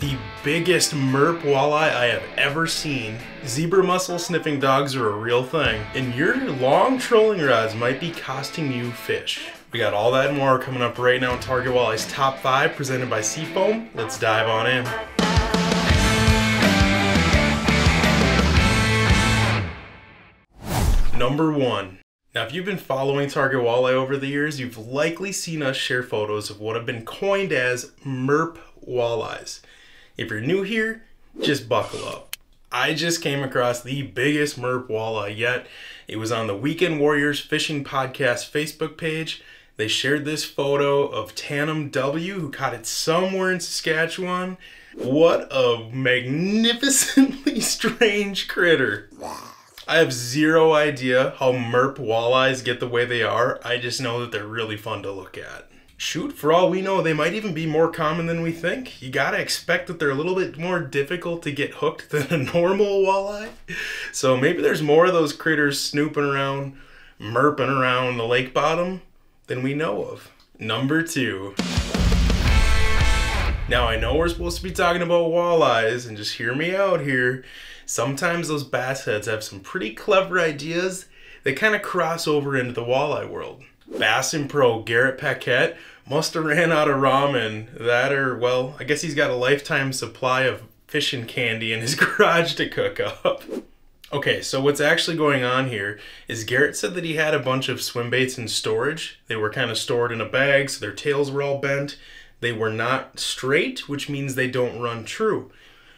the biggest merp walleye I have ever seen. Zebra mussel sniffing dogs are a real thing, and your long trolling rods might be costing you fish. We got all that and more coming up right now in Target Walleye's Top 5 presented by Sea Foam. Let's dive on in. Number 1. Now, if you've been following Target Walleye over the years, you've likely seen us share photos of what have been coined as MERP walleyes. If you're new here, just buckle up. I just came across the biggest MERP walleye yet. It was on the Weekend Warriors Fishing Podcast Facebook page. They shared this photo of Tandem W, who caught it somewhere in Saskatchewan. What a magnificently strange critter. I have zero idea how MERP walleyes get the way they are. I just know that they're really fun to look at shoot, for all we know, they might even be more common than we think. You gotta expect that they're a little bit more difficult to get hooked than a normal walleye. So maybe there's more of those critters snooping around, merping around the lake bottom than we know of. Number two. Now I know we're supposed to be talking about walleyes, and just hear me out here. Sometimes those bass heads have some pretty clever ideas that kind of cross over into the walleye world. Bassin Pro Garrett Paquette must have ran out of ramen. That or, well, I guess he's got a lifetime supply of fishing candy in his garage to cook up. Okay, so what's actually going on here is Garrett said that he had a bunch of swim baits in storage. They were kind of stored in a bag, so their tails were all bent. They were not straight, which means they don't run true.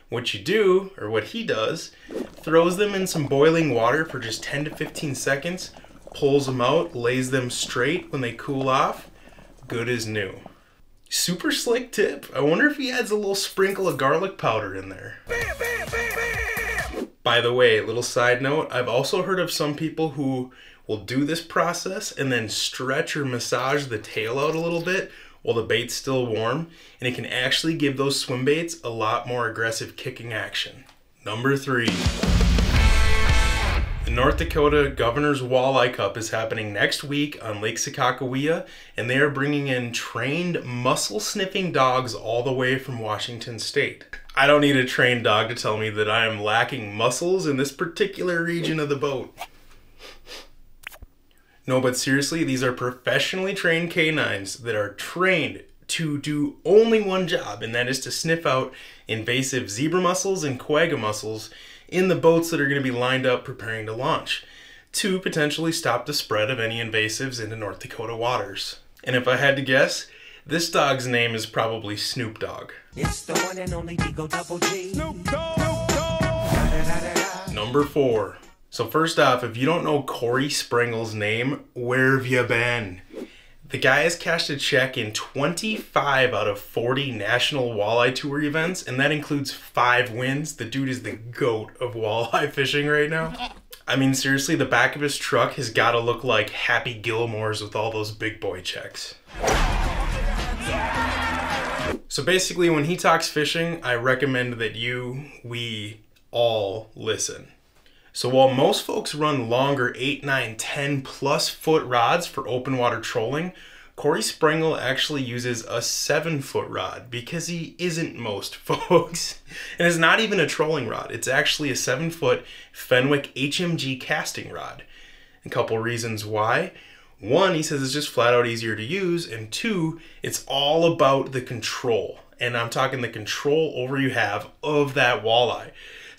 What you do, or what he does, throws them in some boiling water for just 10 to 15 seconds, pulls them out, lays them straight when they cool off, good as new. Super slick tip. I wonder if he adds a little sprinkle of garlic powder in there. Bam, bam, bam, By the way, little side note, I've also heard of some people who will do this process and then stretch or massage the tail out a little bit while the bait's still warm, and it can actually give those swim baits a lot more aggressive kicking action. Number three. The North Dakota Governor's Walleye Cup is happening next week on Lake Sakakawea, and they are bringing in trained mussel sniffing dogs all the way from Washington State. I don't need a trained dog to tell me that I am lacking muscles in this particular region of the boat. No, but seriously, these are professionally trained canines that are trained to do only one job, and that is to sniff out invasive zebra mussels and quagga mussels in the boats that are going to be lined up preparing to launch to potentially stop the spread of any invasives into North Dakota waters. And if I had to guess, this dog's name is probably Snoop Dogg. It's the one and only Digo Double G. Snoop Dogg. Number four. So first off, if you don't know Korey Sprengel's name, where have you been? The guy has cashed a check in 25 out of 40 national walleye tour events, and that includes five wins. The dude is the goat of walleye fishing right now. I mean, seriously, the back of his truck has got to look like Happy Gilmore's with all those big boy checks. So basically, when he talks fishing, I recommend that you, we all listen. So while most folks run longer 8, 9, 10 plus foot rods for open water trolling, Korey Sprengel actually uses a 7 foot rod because he isn't most folks. and it's not even a trolling rod, it's actually a 7 foot Fenwick HMG casting rod. A couple reasons why. One, he says it's just flat out easier to use, and two, it's all about the control. And I'm talking the control over you have of that walleye.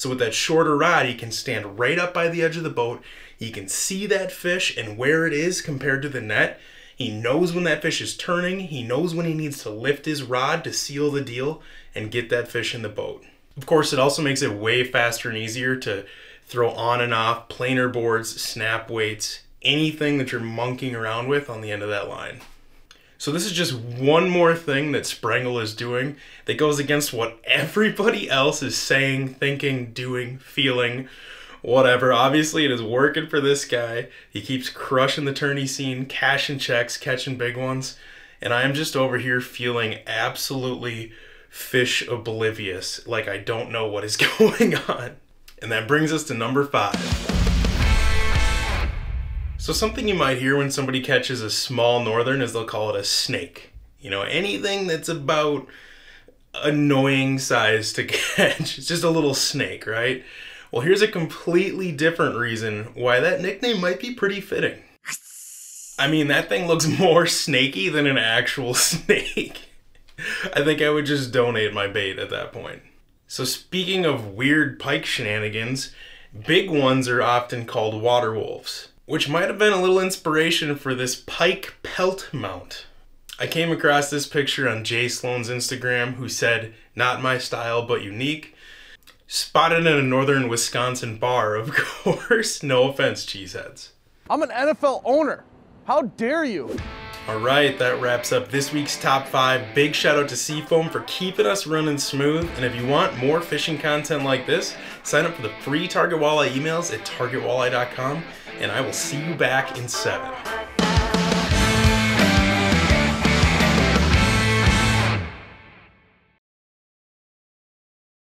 So with that shorter rod, he can stand right up by the edge of the boat. He can see that fish and where it is compared to the net. He knows when that fish is turning. He knows when he needs to lift his rod to seal the deal and get that fish in the boat. Of course, it also makes it way faster and easier to throw on and off planer boards, snap weights, anything that you're monkeying around with on the end of that line. So this is just one more thing that Sprengel is doing that goes against what everybody else is saying, thinking, doing, feeling, whatever. Obviously, it is working for this guy. He keeps crushing the tourney scene, cashing checks, catching big ones. And I am just over here feeling absolutely fish oblivious, like I don't know what is going on. And that brings us to number five. So something you might hear when somebody catches a small northern is they'll call it a snake. You know, anything that's about annoying size to catch. It's just a little snake, right? Well, here's a completely different reason why that nickname might be pretty fitting. I mean, that thing looks more snaky than an actual snake. I think I would just donate my bait at that point. So, speaking of weird pike shenanigans, big ones are often called water wolves, which might have been a little inspiration for this pike pelt mount. I came across this picture on Jay Sloan's Instagram, who said, Not my style, but unique. Spotted in a northern Wisconsin bar, of course. No offense, cheeseheads. I'm an NFL owner. How dare you? All right, that wraps up this week's top five. Big shout out to Sea Foam for keeping us running smooth. And if you want more fishing content like this, sign up for the free Target Walleye emails at targetwalleye.com. And I will see you back in seven.